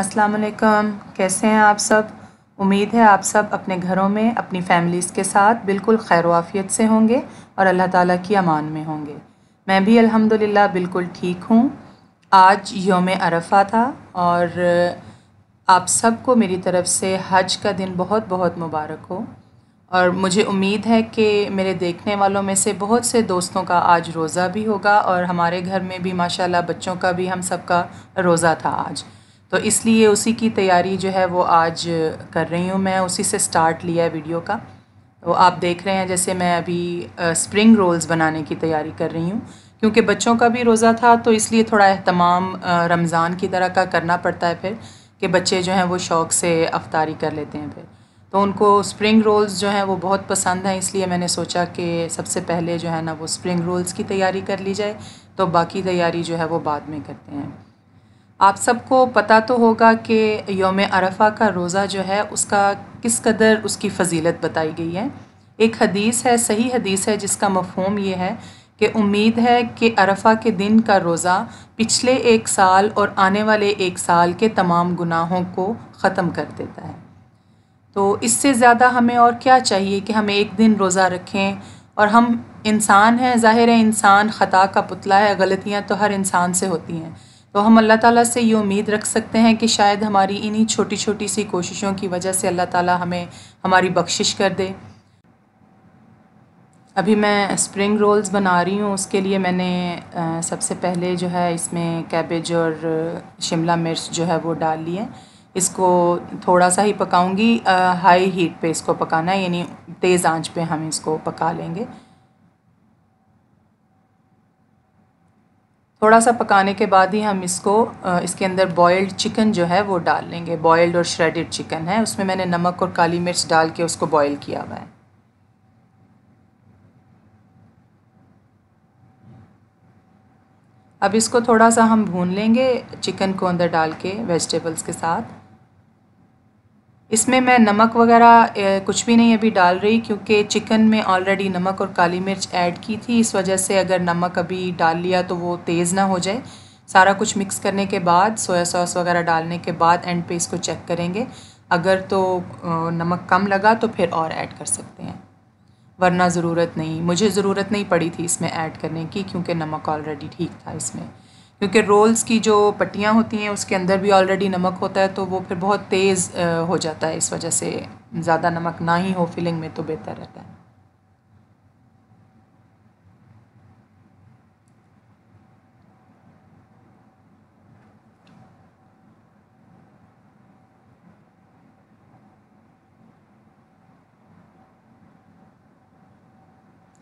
अस्सलाम वालेकुम, कैसे हैं आप सब? उम्मीद है आप सब अपने घरों में, अपनी फैमिलीज़ के साथ बिल्कुल खैर वाफ़ियत से होंगे और अल्लाह ताला की अमान में होंगे। मैं भी अल्हम्दुलिल्लाह बिल्कुल ठीक हूँ। आज योम अरफा था और आप सबको मेरी तरफ़ से हज का दिन बहुत बहुत मुबारक हो। और मुझे उम्मीद है कि मेरे देखने वालों में से बहुत से दोस्तों का आज रोज़ा भी होगा और हमारे घर में भी माशाल्लाह बच्चों का भी हम सब का रोज़ा था आज। तो इसलिए उसी की तैयारी जो है वो आज कर रही हूँ मैं, उसी से स्टार्ट लिया है वीडियो का। तो आप देख रहे हैं जैसे मैं अभी स्प्रिंग रोल्स बनाने की तैयारी कर रही हूँ। क्योंकि बच्चों का भी रोज़ा था तो इसलिए थोड़ा अहतमाम रमज़ान की तरह का करना पड़ता है फिर, कि बच्चे जो हैं वो शौक़ से अफ्तारी कर लेते हैं फिर। तो उनको स्प्रिंग रोल्स जो हैं वो बहुत पसंद हैं, इसलिए मैंने सोचा कि सबसे पहले जो है ना वो स्प्रिंग रोल्स की तैयारी कर ली जाए तो बाकी तैयारी जो है वो बाद में करते हैं। आप सबको पता तो होगा कि योम अरफा का रोज़ा जो है, उसका किस कदर उसकी फ़जीलत बताई गई है। एक हदीस है, सही हदीस है, जिसका मफहम ये है कि उम्मीद है कि अरफा के दिन का रोज़ा पिछले एक साल और आने वाले एक साल के तमाम गुनाहों को ख़त्म कर देता है। तो इससे ज़्यादा हमें और क्या चाहिए कि हम एक दिन रोज़ा रखें? और हम इंसान हैं, ज़ाहिर है इंसान ख़ता का पुतला है, गलतियाँ तो हर इंसान से होती हैं। तो हम अल्लाह ताला से ये उम्मीद रख सकते हैं कि शायद हमारी इन्हीं छोटी छोटी सी कोशिशों की वजह से अल्लाह ताला हमें हमारी बख्शिश कर दे। अभी मैं स्प्रिंग रोल्स बना रही हूँ, उसके लिए मैंने सबसे पहले जो है इसमें कैबेज और शिमला मिर्च जो है वो डाल लिए इसको थोड़ा सा ही पकाऊँगी हाई हीट पे इसको पकाना है, यानी तेज़ आँच पे हम इसको पका लेंगे। थोड़ा सा पकाने के बाद ही हम इसको इसके अंदर बॉयल्ड चिकन जो है वो डाल लेंगे। बॉयल्ड और श्रेडेड चिकन है। उसमें मैंने नमक और काली मिर्च डाल के उसको बॉयल किया हुआ है। अब इसको थोड़ा सा हम भून लेंगे चिकन को अंदर डाल के वेजिटेबल्स के साथ। इसमें मैं नमक वगैरह कुछ भी नहीं अभी डाल रही क्योंकि चिकन में ऑलरेडी नमक और काली मिर्च ऐड की थी। इस वजह से अगर नमक अभी डाल लिया तो वो तेज़ ना हो जाए। सारा कुछ मिक्स करने के बाद सोया सॉस वगैरह डालने के बाद एंड पे इसको चेक करेंगे। अगर तो नमक कम लगा तो फिर और ऐड कर सकते हैं। वरना ज़रूरत नहीं, मुझे ज़रूरत नहीं पड़ी थी इसमें ऐड करने की क्योंकि नमक ऑलरेडी ठीक था इसमें। क्योंकि रोल्स की जो पट्टियाँ होती हैं, उसके अंदर भी ऑलरेडी नमक होता है तो वो फिर बहुत तेज़ हो जाता है। इस वजह से ज़्यादा नमक ना ही हो फिलिंग में तो बेहतर रहता है।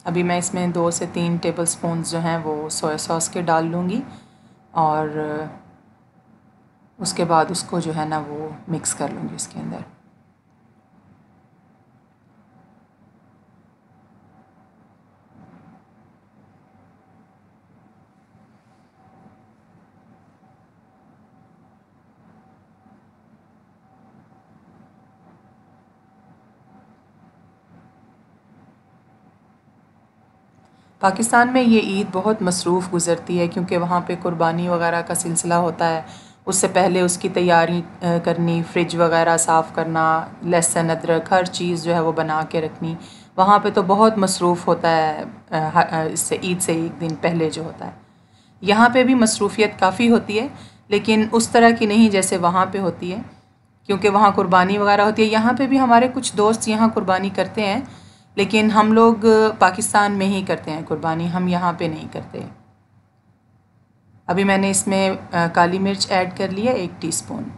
अभी मैं इसमें दो से तीन टेबल स्पून जो हैं, वो सोया सॉस के डाल लूँगी। और उसके बाद उसको जो है ना वो मिक्स कर लूँगी इसके अंदर। पाकिस्तान में ये ईद बहुत मसरूफ़ गुज़रती है क्योंकि वहाँ पे कुर्बानी वगैरह का सिलसिला होता है। उससे पहले उसकी तैयारी करनी, फ्रिज वगैरह साफ़ करना, लहसुन, अदरक, हर चीज़ जो है वो बना के रखनी। वहाँ पे तो बहुत मसरूफ़ होता है इससे, ईद से एक दिन पहले जो होता है। यहाँ पे भी मसरूफ़ियत काफ़ी होती है, लेकिन उस तरह की नहीं जैसे वहाँ पे होती है, क्योंकि वहाँ कुर्बानी वगैरह होती है। यहाँ पे भी हमारे कुछ दोस्त यहाँ कुर्बानी करते हैं लेकिन हम लोग पाकिस्तान में ही करते हैं कुर्बानी, हम यहाँ पे नहीं करते। अभी मैंने इसमें काली मिर्च ऐड कर लिया एक टीस्पून।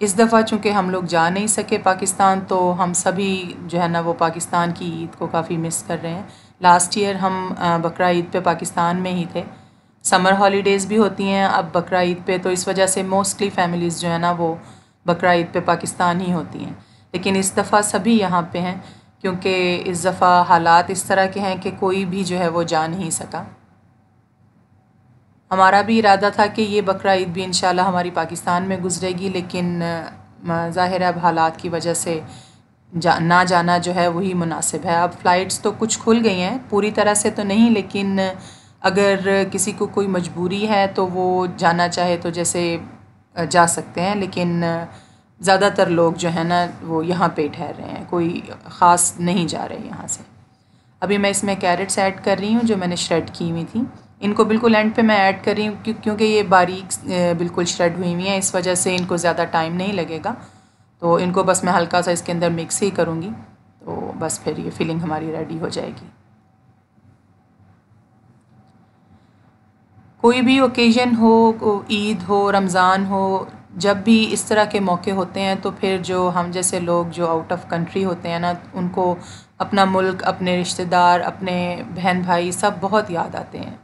इस दफ़ा चूँकि हम लोग जा नहीं सके पाकिस्तान तो हम सभी जो है ना, वो पाकिस्तान की ईद को काफ़ी मिस कर रहे हैं। लास्ट ईयर हम बकरा ईद पे पाकिस्तान में ही थे। समर हॉलीडेज़ भी होती हैं, अब बकरा ईद पे तो इस वजह से मोस्टली फैमिलीज़ जो है ना, वो बकरा ईद पे पाकिस्तान ही होती हैं। लेकिन इस दफ़ा सभी यहाँ पे हैं, क्योंकि इस दफ़ा हालात इस तरह के हैं कि कोई भी जो है, वो जा नहीं सका। हमारा भी इरादा था कि ये बकरा ईद भी इन हमारी पाकिस्तान में गुजरेगी, लेकिन ज़ाहिर अब हालात की वजह से जा, ना जाना जो है, वही मुनासिब है। अब फ़्लाइट्स तो कुछ खुल गई हैं, पूरी तरह से तो नहीं, लेकिन अगर किसी को कोई मजबूरी है तो वो जाना चाहे तो जैसे जा सकते हैं, लेकिन ज़्यादातर लोग जो है ना, वो यहाँ पे ठहर रहे हैं। कोई ख़ास नहीं जा रहे यहाँ से। अभी मैं इसमें कैरेट्स ऐड कर रही हूँ, जो मैंने श्रेड की हुई थी। इनको बिल्कुल एंड पे मैं ऐड कर रही हूँ, क्यों, क्योंकि ये बारीक बिल्कुल श्रेड हुई हुई हैं। इस वजह से इनको ज़्यादा टाइम नहीं लगेगा। तो इनको बस मैं हल्का सा इसके अंदर मिक्स ही करूँगी। तो बस फिर ये फिलिंग हमारी रेडी हो जाएगी। कोई भी ओकेज़न हो ईद हो रमज़ान हो जब भी इस तरह के मौके होते हैं तो फिर जो हम जैसे लोग जो आउट ऑफ़ कंट्री होते हैं ना उनको अपना मुल्क अपने रिश्तेदार अपने बहन भाई सब बहुत याद आते हैं।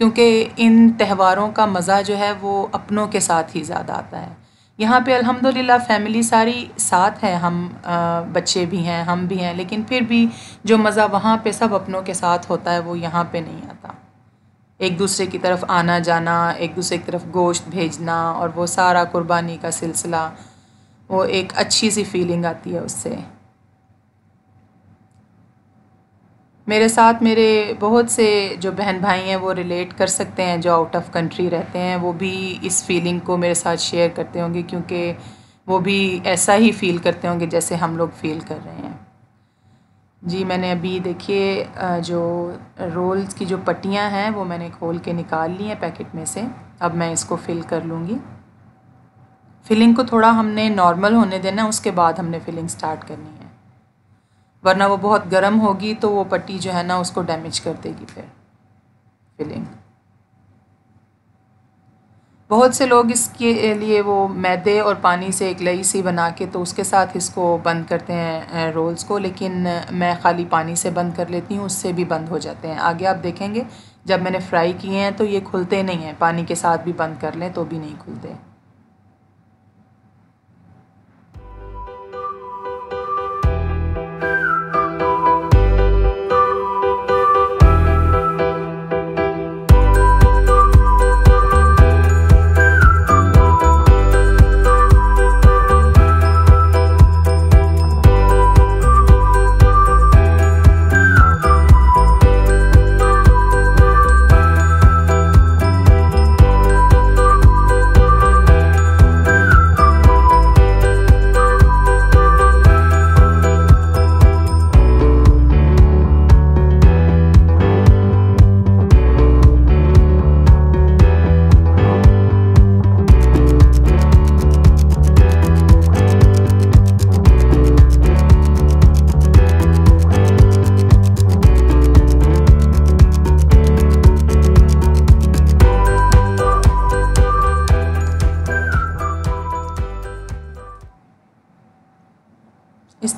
क्योंकि इन त्योहारों का मज़ा जो है वो अपनों के साथ ही ज़्यादा आता है। यहाँ पे अल्हम्दुलिल्लाह फैमिली सारी साथ है हम आ, बच्चे भी हैं हम भी हैं लेकिन फिर भी जो मज़ा वहाँ पे सब अपनों के साथ होता है वो यहाँ पे नहीं आता। एक दूसरे की तरफ़ आना जाना, एक दूसरे की तरफ़ गोश्त भेजना और वो सारा कुर्बानी का सिलसिला, वो एक अच्छी सी फीलिंग आती है उससे। मेरे साथ मेरे बहुत से जो बहन भाई हैं, वो रिलेट कर सकते हैं, जो आउट ऑफ़ कंट्री रहते हैं, वो भी इस फीलिंग को मेरे साथ शेयर करते होंगे, क्योंकि वो भी ऐसा ही फ़ील करते होंगे जैसे हम लोग फ़ील कर रहे हैं। जी, मैंने अभी देखिए जो रोल्स की जो पट्टियाँ हैं, वो मैंने खोल के निकाल ली हैं पैकेट में से। अब मैं इसको फ़िल कर लूँगी। फिलिंग को थोड़ा हमने नॉर्मल होने देना, उसके बाद हमने फिलिंग स्टार्ट करनी है। वरना वो बहुत गर्म होगी तो वो पट्टी जो है ना, उसको डैमेज कर देगी फिर। फिलिंग बहुत से लोग इसके लिए वो मैदे और पानी से एक लई सी बना के तो उसके साथ इसको बंद करते हैं रोल्स को, लेकिन मैं ख़ाली पानी से बंद कर लेती हूँ, उससे भी बंद हो जाते हैं। आगे आप देखेंगे, जब मैंने फ्राई किए हैं तो ये खुलते नहीं हैं, पानी के साथ भी बंद कर लें तो भी नहीं खुलते।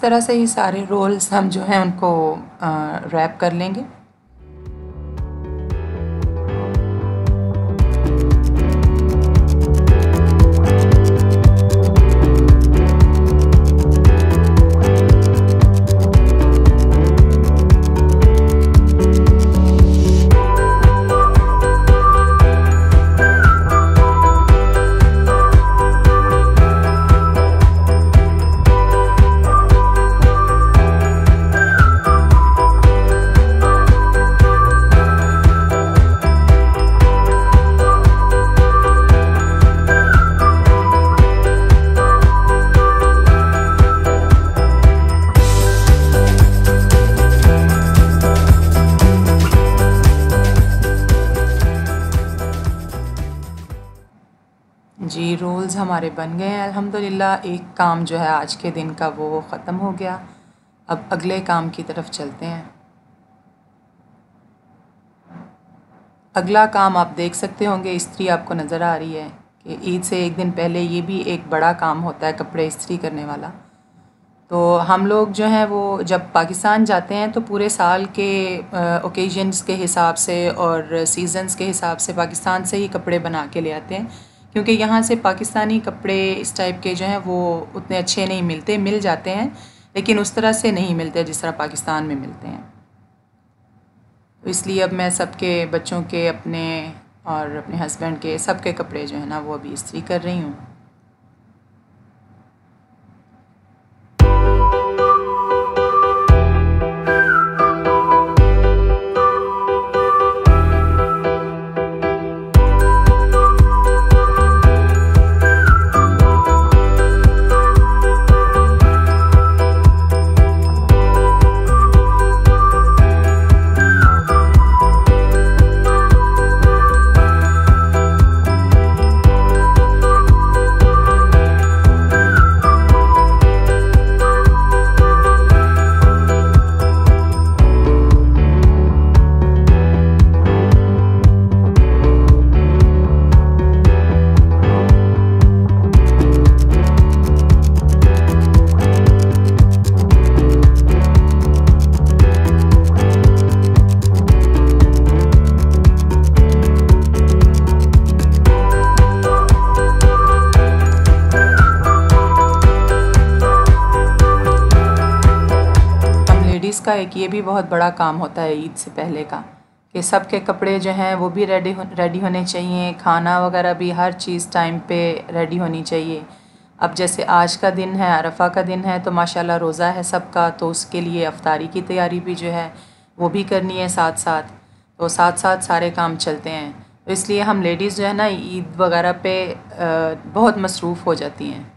तरह से ये सारे रोल्स हम जो हैं उनको रैप कर लेंगे। बन गए हैं। अल्हम्दुलिल्लाह, एक काम जो है आज के दिन का वो ख़त्म हो गया। अब अगले काम की तरफ़ चलते हैं। अगला काम आप देख सकते होंगे, इस्त्री आपको नज़र आ रही है कि ईद से एक दिन पहले ये भी एक बड़ा काम होता है कपड़े इस्त्री करने वाला। तो हम लोग जो हैं वो जब पाकिस्तान जाते हैं तो पूरे साल के ओकेजन्स के हिसाब से और सीज़न्स के हिसाब से पाकिस्तान से ही कपड़े बना के ले आते हैं। क्योंकि यहाँ से पाकिस्तानी कपड़े इस टाइप के जो हैं वो उतने अच्छे नहीं मिलते, मिल जाते हैं, लेकिन उस तरह से नहीं मिलते जिस तरह पाकिस्तान में मिलते हैं। तो इसलिए अब मैं सबके बच्चों के अपने और अपने हस्बैंड के सबके कपड़े जो है ना वो अभी इस्त्री कर रही हूँ। का एक ये भी बहुत बड़ा काम होता है ईद से पहले का, कि सब के कपड़े जो हैं वो भी रेडी हो रेडी होने चाहिए, खाना वगैरह भी हर चीज़ टाइम पे रेडी होनी चाहिए। अब जैसे आज का दिन है, अरफा का दिन है तो माशाल्लाह रोज़ा है सबका तो उसके लिए अफ्तारी की तैयारी भी जो है, वो भी करनी है साथ साथ तो साथ साथ सारे काम चलते हैं। तो इसलिए हम लेडीज़ जो है ना, ईद वगैरह पे बहुत मसरूफ़ हो जाती हैं।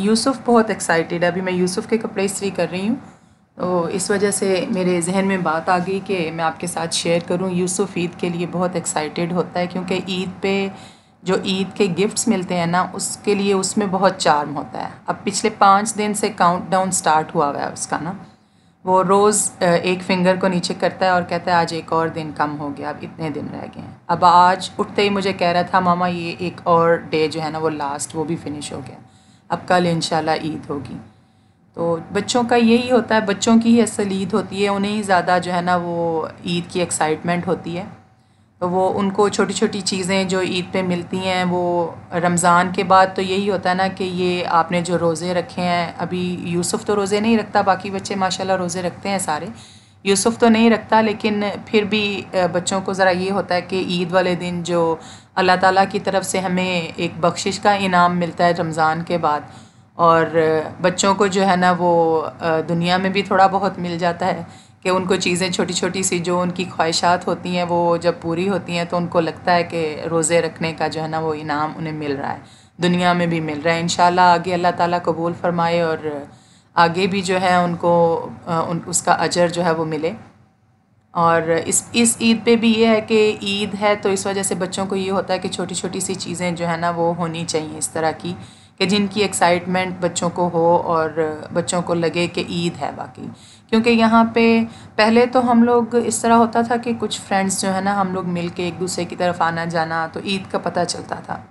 यूसुफ़ बहुत एक्साइटेड है। अभी मैं यूसुफ़ के कपड़े इस्त्री कर रही हूँ। तो इस वजह से मेरे जहन में बात आ गई कि मैं आपके साथ शेयर करूँ। यूसुफ़ ईद के लिए बहुत एक्साइटेड होता है क्योंकि ईद पे जो ईद के गिफ्ट्स मिलते हैं ना, उसके लिए उसमें बहुत चार्म होता है। अब पिछले पाँच दिन से काउंट डाउन स्टार्ट हुआ हुआ है उसका ना। वो रोज़ एक फिंगर को नीचे करता है और कहता है, आज एक और दिन कम हो गया, अब इतने दिन रह गए हैं। अब आज उठते ही मुझे कह रहा था, मामा, ये एक और डे जो है ना, वो लास्ट वो भी फिनिश हो गया। अब कल इन ईद होगी। तो बच्चों का यही होता है, बच्चों की ही असल ईद होती है, उन्हें ही ज़्यादा जो है ना वो ईद की एक्साइटमेंट होती है। तो वो उनको छोटी छोटी चीज़ें जो ईद पे मिलती हैं, वो रमज़ान के बाद तो यही होता है ना कि ये आपने जो रोज़े रखे हैं, अभी यूसुफ़ तो रोज़े नहीं रखता, बाकी बच्चे माशाल्लाह रोज़े रखते हैं सारे। यूसुफ़ तो नहीं रखता, लेकिन फिर भी बच्चों को ज़रा ये होता है कि ईद वाले दिन जो अल्लाह ताला की तरफ़ से हमें एक बख्शिश का इनाम मिलता है रमज़ान के बाद। और बच्चों को जो है ना वो दुनिया में भी थोड़ा बहुत मिल जाता है कि उनको चीज़ें छोटी छोटी सी जो उनकी ख्वाहिशात होती हैं वो जब पूरी होती हैं तो उनको लगता है कि रोज़े रखने का जो है ना वो इनाम उन्हें मिल रहा है। दुनिया में भी मिल रहा है। इन आगे अल्लाह ताला कबूल फ़रमाए और आगे भी जो है उनको उन, उसका अजर जो है वो मिले। और इस इस ईद पे भी ये है कि ईद है तो इस वजह से बच्चों को ये होता है कि छोटी छोटी सी चीज़ें जो है ना वो होनी चाहिए इस तरह की, कि जिनकी एक्साइटमेंट बच्चों को हो और बच्चों को लगे कि ईद है बाकी क्योंकि यहाँ पे पहले तो हम लोग इस तरह होता था कि कुछ फ्रेंड्स जो है ना हम लोग मिल के एक दूसरे की तरफ़ आना जाना तो ईद का पता चलता था।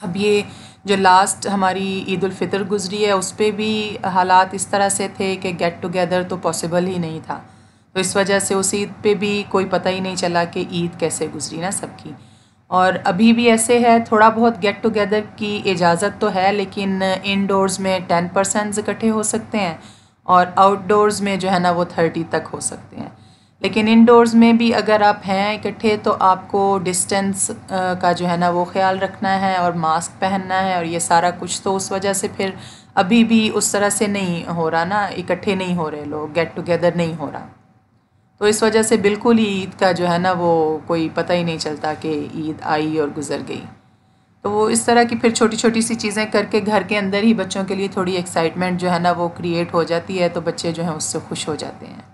अब ये जो लास्ट हमारी ईद उल गुज़री है, उस पर भी हालात इस तरह से थे कि गेट टुगेदर तो पॉसिबल ही नहीं था। तो इस वजह से उस ईद पे भी कोई पता ही नहीं चला कि ईद कैसे गुज़री ना सबकी। और अभी भी ऐसे है, थोड़ा बहुत गेट टुगेदर की इजाज़त तो है, लेकिन इनडोर्स में टेन परसेंट इकट्ठे हो सकते हैं और आउटडोर्स में जो है ना वो थर्टी तक हो सकते हैं। लेकिन इनडोर्स में भी अगर आप हैं इकट्ठे तो आपको डिस्टेंस का जो है ना वो ख्याल रखना है और मास्क पहनना है और ये सारा कुछ तो उस वजह से फिर अभी भी उस तरह से नहीं हो रहा ना, इकट्ठे नहीं हो रहे लोग गेट टुगेदर नहीं हो रहा। तो इस वजह से बिल्कुल ही ईद का जो है ना वो कोई पता ही नहीं चलता कि ईद आई और गुज़र गई। तो वो इस तरह की फिर छोटी छोटी सी चीज़ें करके घर के अंदर ही बच्चों के लिए थोड़ी एक्साइटमेंट जो है ना वो क्रिएट हो जाती है तो बच्चे जो हैं उससे खुश हो जाते हैं।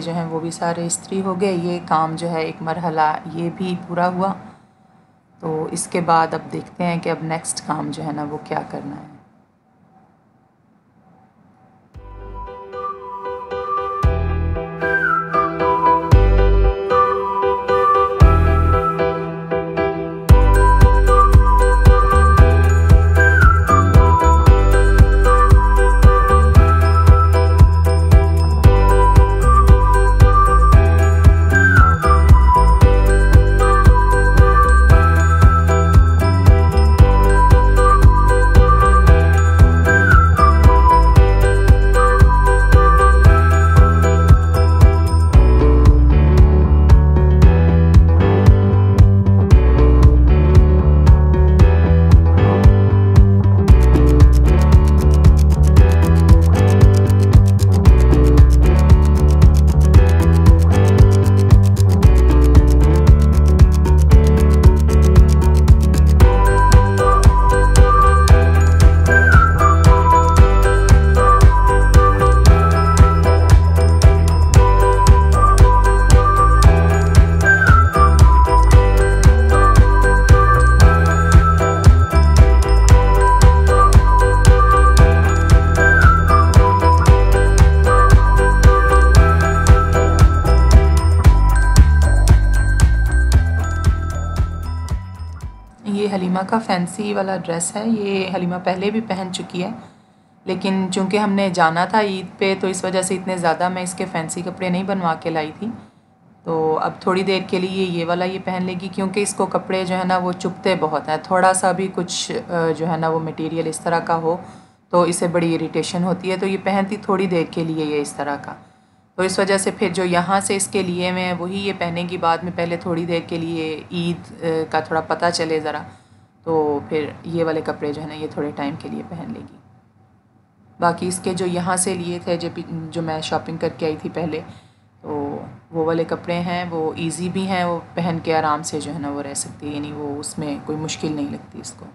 जो हैं वो भी सारे स्त्री हो गए, ये काम जो है एक मरहला, ये भी पूरा हुआ। तो इसके बाद अब देखते हैं कि अब नेक्स्ट काम जो है ना वो क्या करना है। हलीमा का फैंसी वाला ड्रेस है, ये हलीमा पहले भी पहन चुकी है। लेकिन चूँकि हमने जाना था ईद पे तो इस वजह से इतने ज़्यादा मैं इसके फैंसी कपड़े नहीं बनवा के लाई थी। तो अब थोड़ी देर के लिए ये वाला ये पहन लेगी, क्योंकि इसको कपड़े जो है ना वो चुपते बहुत हैं। थोड़ा सा भी कुछ जो है ना वो मटेरियल इस तरह का हो तो इसे बड़ी इरिटेशन होती है। तो ये पहनती थोड़ी देर के लिए ये इस तरह का। तो इस वजह से फिर जो यहाँ से इसके लिए मैं वही ये पहनेगी, बाद में पहले थोड़ी देर के लिए ईद का थोड़ा पता चले ज़रा। तो फिर ये वाले कपड़े जो है ना, ये थोड़े टाइम के लिए पहन लेगी। बाकी इसके जो यहाँ से लिए थे, जब जो मैं शॉपिंग करके आई थी पहले तो वो वाले कपड़े हैं, वो इजी भी हैं, वो पहन के आराम से जो है ना, वो रह सकती है। यानी वो उसमें कोई मुश्किल नहीं लगती इसको।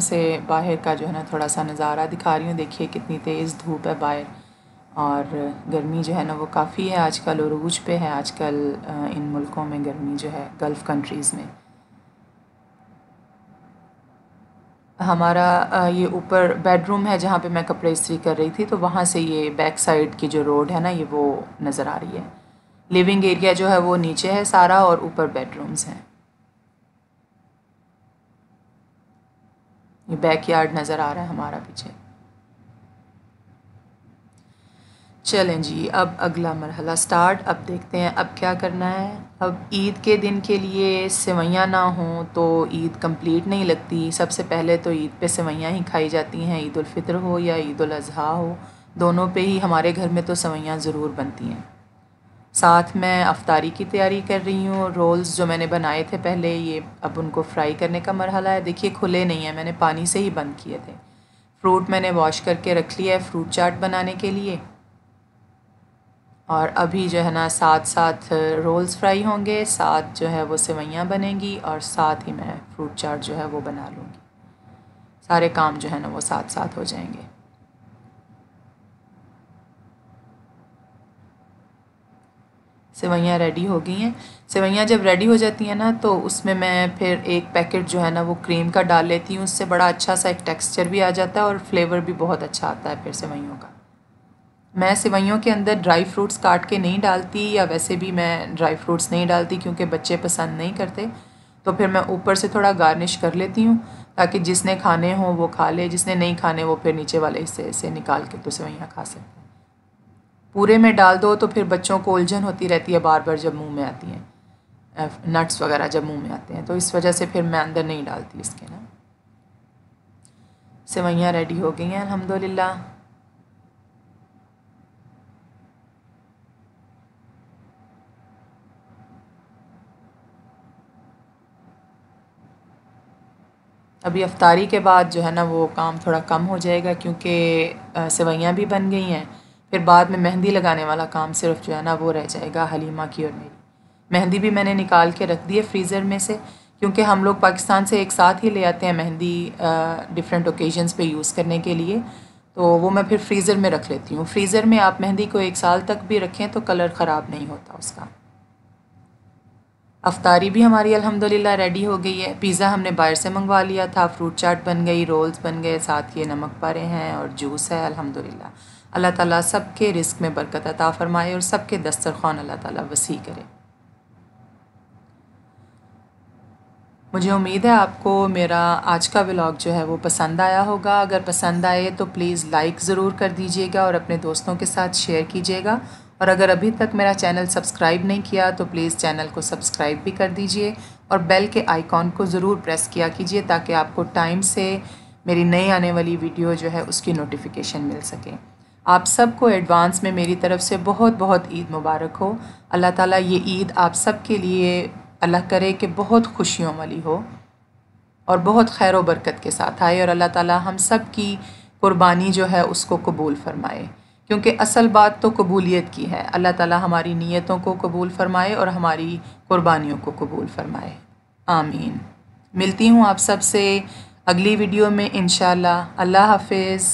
में से बाहर का जो है ना थोड़ा सा नज़ारा दिखा रही हूँ। देखिए कितनी तेज़ धूप है बाहर और गर्मी जो है ना वो काफ़ी है आजकल अरूज पे है आजकल इन मुल्कों में गर्मी जो है गल्फ़ कंट्रीज़ में। हमारा ये ऊपर बेडरूम है जहाँ पे मैं कपड़े इस्त्री कर रही थी तो वहाँ से ये बैक साइड की जो रोड है ना, ये वो नज़र आ रही है। लिविंग एरिया जो है वो नीचे है सारा और ऊपर बेडरूम्स हैं। ये बैकयार्ड नज़र आ रहा है हमारा पीछे। चलें जी, अब अगला मरहला स्टार्ट। अब देखते हैं, अब क्या करना है? अब ईद के दिन के लिए सेवैयाँ ना हों तो ईद कंप्लीट नहीं लगती। सबसे पहले तो ईद पे सेवैयाँ ही खाई जाती हैं। ईद फितर हो या ईद अज़हा हो, दोनों पे ही हमारे घर में तो सेवैयाँ ज़रूर बनती हैं। साथ मैं अफ्तारी की तैयारी कर रही हूँ। रोल्स जो मैंने बनाए थे पहले, ये अब उनको फ्राई करने का मरहला है। देखिए, खुले नहीं है। मैंने पानी से ही बंद किए थे। फ्रूट मैंने वॉश करके रख लिया है फ्रूट चाट बनाने के लिए। और अभी जो है ना साथ साथ रोल्स फ्राई होंगे, साथ जो है वो सेवैयाँ बनेंगी और साथ ही मैं फ्रूट चाट जो है वो बना लूँगी। सारे काम जो है ना वो साथ साथ हो जाएँगे। सेवैयाँ रेडी हो गई हैं। सेवैयाँ जब रेडी हो जाती हैं ना तो उसमें मैं फिर एक पैकेट जो है ना, वो क्रीम का डाल लेती हूँ। उससे बड़ा अच्छा सा एक टेक्सचर भी आ जाता है और फ्लेवर भी बहुत अच्छा आता है फिर सेवैयों का। मैं सेवैयों के अंदर ड्राई फ्रूट्स काट के नहीं डालती या वैसे भी मैं ड्राई फ्रूट्स नहीं डालती क्योंकि बच्चे पसंद नहीं करते। तो फिर मैं ऊपर से थोड़ा गार्निश कर लेती हूँ ताकि जिसने खाने हों वो खा ले, जिसने नहीं खाने वो फिर नीचे वाले हिस्से से निकाल के तो सेवैयाँ खा सकते पूरे में डाल दो तो फिर बच्चों को उलझन होती रहती है बार बार जब मुँह में आती हैं। नट्स वगैरह जब मुँह में आते हैं तो इस वजह से फिर मैं अंदर नहीं डालती इसके ना। सेवैयाँ रेडी हो गई हैं, अल्हम्दुलिल्लाह। अभी अफ्तारी के बाद जो है ना वो काम थोड़ा कम हो जाएगा क्योंकि सेवैयाँ भी बन गई हैं। फिर बाद में मेहंदी लगाने वाला काम सिर्फ़ जो है ना वो रह जाएगा हलीमा की और मेरी। मेहंदी भी मैंने निकाल के रख दी है फ्रीज़र में से, क्योंकि हम लोग पाकिस्तान से एक साथ ही ले आते हैं मेहंदी डिफरेंट ओकेजन्स पे यूज़ करने के लिए। तो वो मैं फिर फ्रीज़र में रख लेती हूँ। फ्रीज़र में आप मेहंदी को एक साल तक भी रखें तो कलर ख़राब नहीं होता उसका। अफ्तारी भी हमारी अल्हम्दुलिल्लाह रेडी हो गई है। पिज़्ज़ा हमने बाहर से मंगवा लिया था। फ्रूट चाट बन गई रोल्स बन गए, साथ ये नमक पारे हैं और जूस है, अल्हम्दुलिल्लाह। अल्लाह ताला सबके रिस्क में बरकत अता फ़रमाए और सब सबके दस्तरखान अल्लाह ताला वसी करे। मुझे उम्मीद है आपको मेरा आज का व्लॉग जो है वो पसंद आया होगा। अगर पसंद आए तो प्लीज़ लाइक ज़रूर कर दीजिएगा और अपने दोस्तों के साथ शेयर कीजिएगा। और अगर अभी तक मेरा चैनल सब्सक्राइब नहीं किया तो प्लीज़ चैनल को सब्सक्राइब भी कर दीजिए और बेल के आइकॉन को ज़रूर प्रेस किया कीजिए ताकि आपको टाइम से मेरी नई आने वाली वीडियो जो है उसकी नोटिफिकेशन मिल सके। आप सबको एडवांस में मेरी तरफ़ से बहुत बहुत ईद मुबारक हो। अल्लाह ताला ये ईद आप सब के लिए अल्लाह करे कि बहुत खुशियों वाली हो और बहुत खैर बरकत के साथ आए और अल्लाह ताला हम सब की कुर्बानी जो है उसको कबूल फ़रमाए। क्योंकि असल बात तो कबूलियत की है। अल्लाह ताला हमारी नीयतों को कबूल फ़रमाए और हमारी कुर्बानियों को कबूल फ़रमाए। आमीन। मिलती हूँ आप सबसे अगली वीडियो में इन अल्लाह हाफिज़।